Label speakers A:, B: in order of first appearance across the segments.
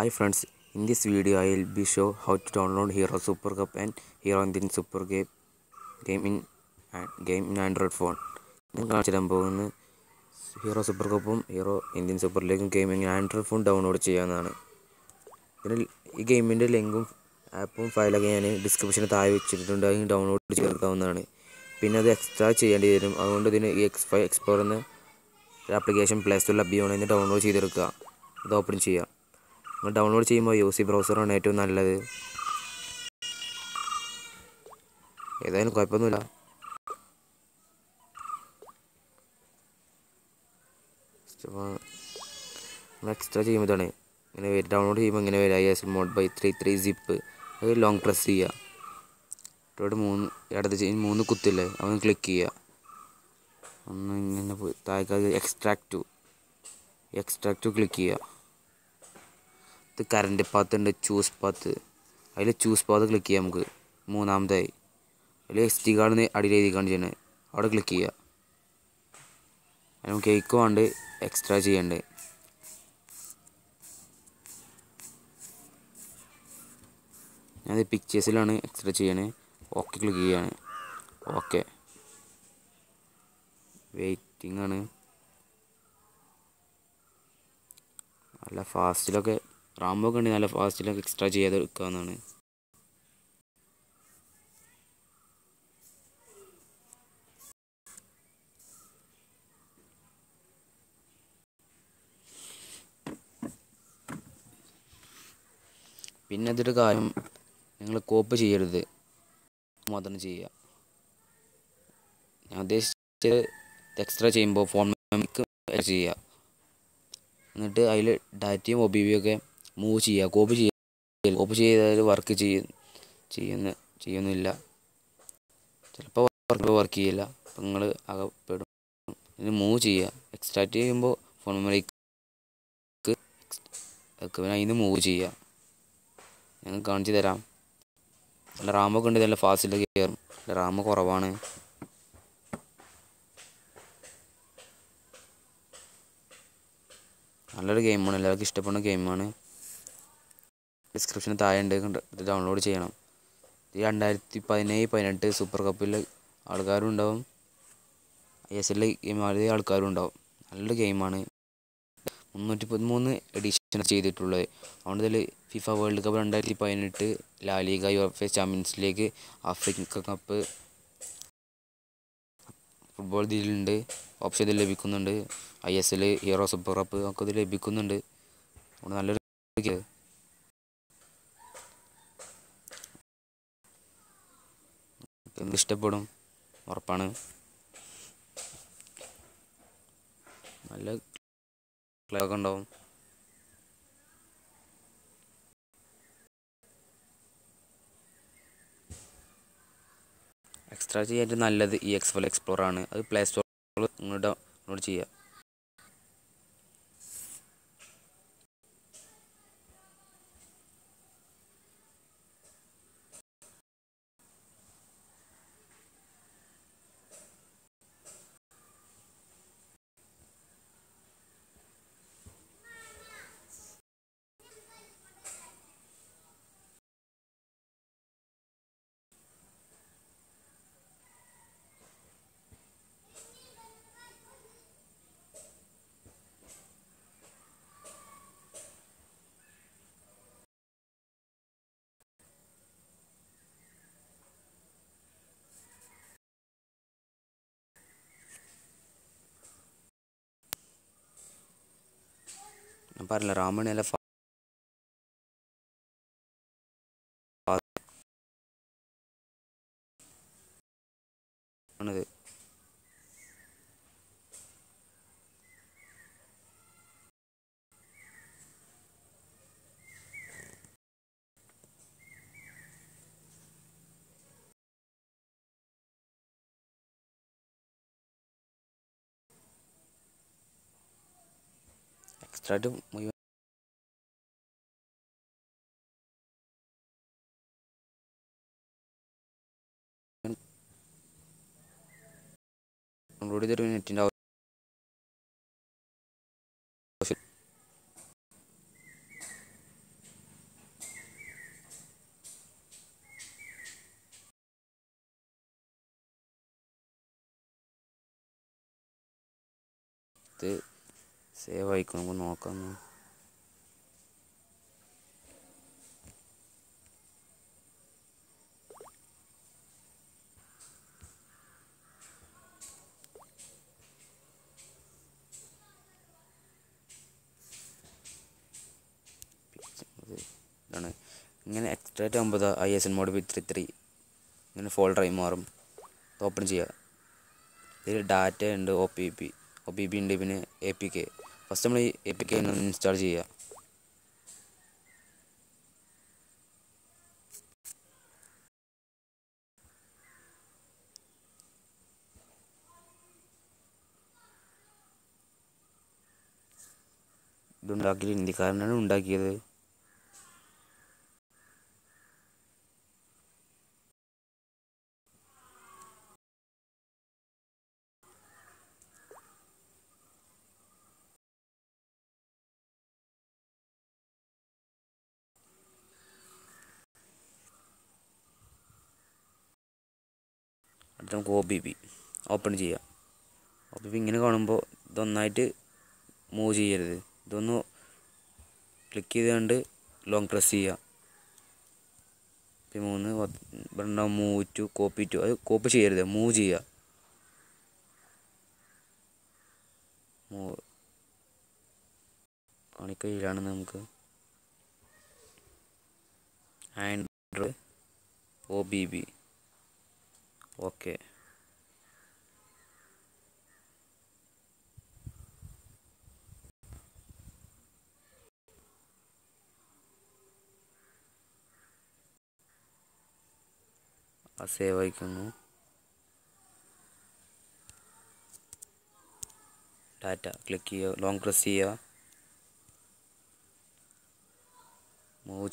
A: Hi friends, in this video I will be show how to download Hero Super Cup and Hero Indian Super Game game in uh, game in Android phone. ഞാൻ കാണിച്ചു തരാൻ പോകുന്നത് hero super കപ്പും hero Indian super ലീഗും gaming android phone download ചെയ്യാവുന്നതാണ്. ഇതിന് ഈ ഗെയിമിന്റെ ലിങ്കും ആപ്പും ഫയലൊക്കെ ഞാൻ ഡിസ്ക്രിപ്ഷന് താഴെ വെച്ചിട്ടുണ്ട്. അതിന് ഡൗൺലോഡ് ചെയ്തെടുക്കാവുന്നതാണ് പിന്നെ അത് എക്സ്ട്രാ ചെയ്യേണ്ടി വരും. അതുകൊണ്ട് ഇതിന് ഈ എക്സ് ഫൈവ് എക്സ്പ്ലോർ എന്ന ആപ്ലിക്കേഷൻ പ്ലേ സ്റ്റോറിൽ ലഭ്യമാണ് ഇത് ഡൗൺലോഡ് ചെയ്തെടുക്കുക. ഇത് ഓപ്പൺ ചെയ്യുക നിങ്ങൾ ഡൗൺലോഡ് ചെയ്യുമ്പോൾ യു സി ബ്രൗസറാണ് ഏറ്റവും നല്ലത്. ഏതായാലും കുഴപ്പമൊന്നുമില്ല. എക്സ്ട്രാ ചെയ്യുമ്പോൾ ഇതാണ്. ഇങ്ങനെ വരും ഡൗൺലോഡ് ചെയ്യുമ്പോൾ ഇങ്ങനെ വരും. I S mod by three three zip അത് ലോങ് പ്രസ് ചെയ്യുക. ഇവിടെ മൂന്ന് ഇടത് മൂന്ന് കുത്തില്ലേ? അവന് ക്ലിക്ക് ചെയ്യുക. ഒന്ന് ഇങ്ങനെ താഴേക്ക് എക്സ്ട്രാക്റ്റു എക്സ്ട്രാക്ട് ക്ലിക്ക് ചെയ്യുക. ഇത് കറണ്ട് പാത്ത് ഉണ്ട് ചൂസ് പാത്ത്. അതിൽ ചൂസ് പാത്ത് ക്ലിക്ക് ചെയ്യാം നമുക്ക്. മൂന്നാമതായി. അതിൽ എസ് ടി കാർഡിന് അടിയിൽ എഴുതിക്കാണ് ചെയ്യണത് അവിടെ ക്ലിക്ക് ചെയ്യുക നമുക്ക് കേക്ക് വേണ്ട? എക്സ്ട്രാ ചെയ്യണ്ടേ? ഞാനത് പിക്ചേഴ്സിലാണ് എക്സ്ട്രാ ചെയ്യണേ. ഓക്കെ ക്ലിക്ക് ചെയ്യാണ്. ഓക്കെ വെയിറ്റിംഗ് ആണ്. നല്ല ഫാസ്റ്റിലൊക്കെ റാമ്പൊക്കെ കണ്ടി നല്ല ഫാസ്റ്റിലൊക്കെ എക്സ്ട്രാ ചെയ്യാതെ എടുക്കാവുന്നതാണ് പിന്നെ അതൊരു കാര്യം നിങ്ങൾ കോപ്പ് ചെയ്യരുത്. മാത്രം ചെയ്യുക ഞാൻ ഉദ്ദേശിച്ചത് എക്സ്ട്രാ ചെയ്യുമ്പോൾ ഫോൺ ചെയ്യുക എന്നിട്ട് അതിൽ ഡാറ്റയും ഒ മൂവ് ചെയ്യുക കോപ്പി ചെയ്യുക കോപ്പി ചെയ്താൽ വർക്ക് ചെയ്യും. ചെയ്യുന്ന ചെയ്യുന്നില്ല. ചിലപ്പോൾ വർക്ക് വർക്ക് ചെയ്യില്ല. അപ്പം നിങ്ങൾ അകപ്പെടും. ഇനി മൂവ് ചെയ്യുക. എക്സ്ട്രാക്ട് ചെയ്യുമ്പോൾ ഫോൺ മെമ്മറിക്ക് പിന്നെ അതിന് മൂവ് ചെയ്യുക. ഞങ്ങൾ കാണിച്ചു തരാം. നല്ല റാമൊക്കെ ഉണ്ട് നല്ല ഫാസ്റ്റിൽ കയറും റാമ് കുറവാണ്. നല്ലൊരു ഗെയിമാണ് എല്ലാവർക്കും ഇഷ്ടപ്പെടുന്ന ഗെയിമാണ് ഡിസ്ക്രിപ്ഷന് താഴെ ഉണ്ട് ഡൗൺലോഡ് ചെയ്യണം. ഈ രണ്ടായിരത്തി പതിനേഴ് പതിനെട്ട് സൂപ്പർ കപ്പിൽ ആൾക്കാരും ഉണ്ടാവും. ഐ എസ് എല്ലിൽ ഗെയിം ആൾക്കാരും ഉണ്ടാവും. നല്ലൊരു ഗെയിമാണ് മുന്നൂറ്റി പതിമൂന്ന് എഡിഷൻ ചെയ്തിട്ടുള്ളത്. അതുകൊണ്ട് ഇതിൽ ഫിഫ വേൾഡ് കപ്പ് രണ്ടായിരത്തി പതിനെട്ട് La Liga U F champions league Africa cup football ഇതിലുണ്ട്. ഓപ്ഷൻ ഇതിൽ ലഭിക്കുന്നുണ്ട്. I S L hero super cup ഒക്കെ ഇത് ലഭിക്കുന്നുണ്ട്. അതുകൊണ്ട് നല്ലൊരു ഇഷ്ടപ്പെടും. ഉറപ്പാണ്. നല്ല ക്ലോക്ക് ഉണ്ടാവും. എക്സ്ട്രാ ചെയ്യാൻ നല്ലത് ഈ എക്സ് എക്സ്പ്ലോർ ആണ്. അത് പ്ലേ സ്റ്റോറിൽ നിങ്ങൾ ഡൗൺലോഡ് ചെയ്യുക பாருங்கள் ராமன் எல்லாம் Try to move. நம்மளுடைய நெட்டின் സേവ് ആയിക്കും നമുക്ക് നോക്കാം ഇതാണ്. ഇങ്ങനെ എക്സ്ട്രാക്റ്റ് ആകുമ്പോൾ I S N mod V three three ഇങ്ങനെ ഫോൾഡറായി മാറും. ഓപ്പൺ ചെയ്യുക ഇതിൽ ഡാറ്റ ഉണ്ട് O P P O P P ഉണ്ട് പിന്നെ എ പി കെ ഫസ്റ്റ് നമ്മൾ എ പി കെ ഇൻസ്റ്റാൾ ചെയ്യുക. ഇതുണ്ടാക്കിയത് ഹിന്ദിക്കാരനാണ് ഉണ്ടാക്കിയത്. അടുത്ത നമുക്ക് ഒ ബി പി ഓപ്പൺ ചെയ്യാം. ഒ ബി പി ഇങ്ങനെ കാണുമ്പോൾ ഇതൊന്നായിട്ട് മൂവ് ചെയ്യരുത്. ഇതൊന്ന് ക്ലിക്ക് ചെയ്തുകൊണ്ട് ലോങ് പ്രസ് ചെയ്യുക. പിന്നെ മൂന്ന് ഇവിടെ മൂവ് ടു കോപ്പി ടു അത് കോപ്പി ചെയ്യരുത് മൂവ് ചെയ്യുക. മൂവ് കാണിക്കയിലാണ് നമുക്ക്. Android O B B okay ആ സേവ് അയക്കുന്നു ഡാറ്റ ക്ലിക്ക് ചെയ്യുക ലോങ് പ്രസ് ചെയ്യുക മൂവ്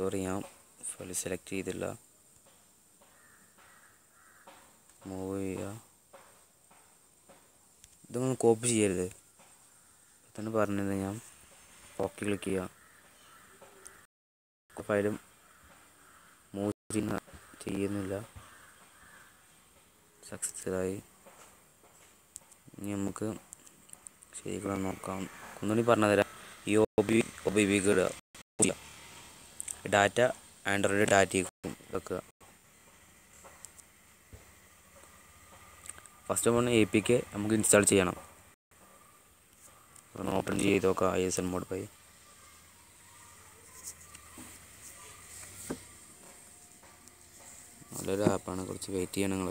A: സോറി ഞാൻ ഫയൽ സെലക്ട് ചെയ്തില്ല. മൂവ് ചെയ്യുക ഇതൊന്നും കോപ്പി ചെയ്യരുത്. തന്നെ പറഞ്ഞത് ഞാൻ. ഓക്കെ ക്ലിക്ക് ചെയ്യുക ഫയലും മൂവ് ചെയ്യുന്ന ചെയ്യുന്നില്ല. സക്സസ്ഫുള്ളായി ഇനി നമുക്ക് ശരിക്കും നോക്കാം. ഒന്നുകൂടി പറഞ്ഞു തരാം ഈ ഒബി ഒബി ഇടുക. ഡാറ്റ ആൻഡ്രോയിഡ് ഡാറ്റയ്ക്കും വെക്കുക first one A P K നമുക്ക് ഇൻസ്റ്റാൾ ചെയ്യണം. ഒന്ന് ഓപ്പൺ ചെയ്ത് നോക്കാം ഐ എസ് എൻ മോഡ് പോയി നല്ലൊരു ആപ്പാണ് കുറച്ച് വെയിറ്റ് ചെയ്യണം നിങ്ങൾ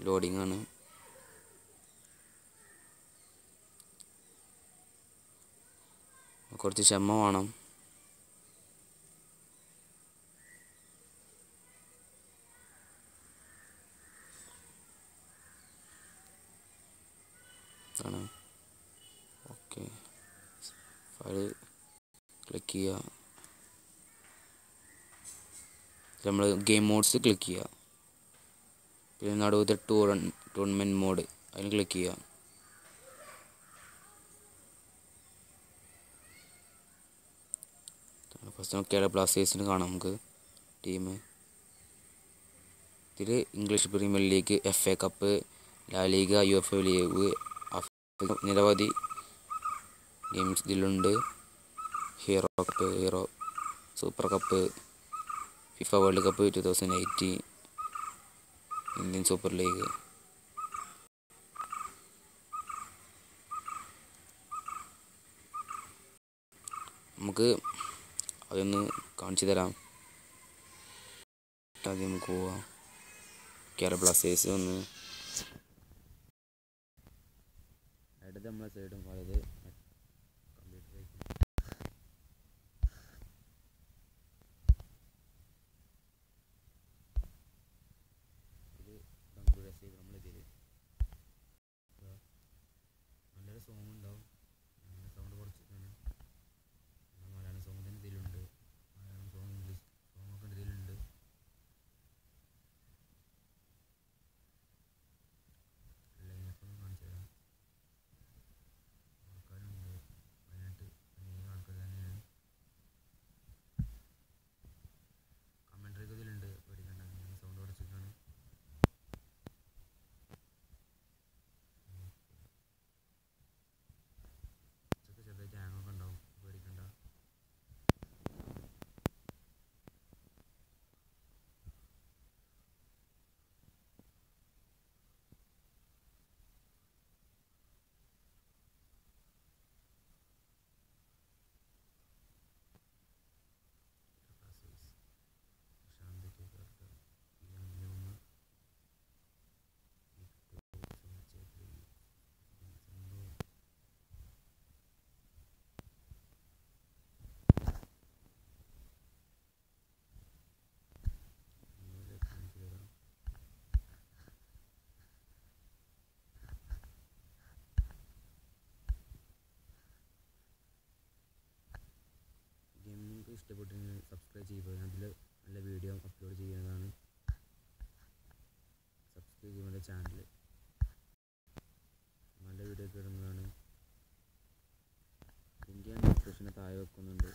A: ലോഡിംഗ് ആണ്. കുറച്ച് ക്ഷമ വേണം. ആണ് ഓക്കെ. ഫയൽ ക്ലിക്ക് ചെയ്യുക. നമ്മൾ ഗെയിം മോഡ്സ് ക്ലിക്ക് ചെയ്യുക. പിന്നെ നടുവത്തെ ടൂർ ടൂർണമെന്റ് മോഡ് അതിന് ക്ലിക്ക് ചെയ്യുക. ഫസ്റ്റ് കേരള ബ്ലാസ്റ്റേഴ്സിന് കാണാം നമുക്ക്. ടീം ഇതിൽ English premier league F A cup La Liga U F A league നിരവധി ഗെയിംസ് ഇതിലുണ്ട്. Hero cup hero super cup FIFA world cup two thousand eighteen Indian super league നമുക്ക് അതൊന്ന് കാണിച്ചു തരാം. ആദ്യം നമുക്ക് പോവാം. കേരള ബ്ലാസ്റ്റേഴ്സ് ഒന്ന്. ഇടത് നമ്മളെ സൈഡും വലത് കമ്പ്യൂട്ടർ ഇത് കമ്പ്യൂട്ടർ സേവ് നമ്മളിതിൽ നല്ലൊരു സോങ് ഉണ്ടാവും സൗണ്ട് കുറച്ചിട്ടാണ് മലയാളം സോങ് തന്നെ ഇതിലുണ്ട് മലയാളം സോങ് ഇംഗ്ലീഷ് സോങ് ഒക്കെ ഇതിലുണ്ട്
B: ഇഷ്ടപ്പെട്ടിട്ടുണ്ടെങ്കിൽ സബ്സ്ക്രൈബ് ചെയ്യുക. അതിൽ നല്ല വീഡിയോ അപ്ലോഡ് ചെയ്യുന്നതാണ്. സബ്സ്ക്രൈബ് എന്റെ ചാനൽ നല്ല വീഡിയോ ഒക്കെ ഇടുന്നതാണ്. ലിങ്ക് ഞാൻ ഡിസ്ക്രിപ്ഷന് താഴെ വെക്കുന്നുണ്ട്.